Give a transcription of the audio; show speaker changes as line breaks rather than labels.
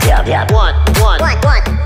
yeah, yeah, yeah. One, one, one, one.